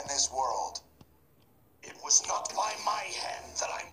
in this world. It was not by my hand that I...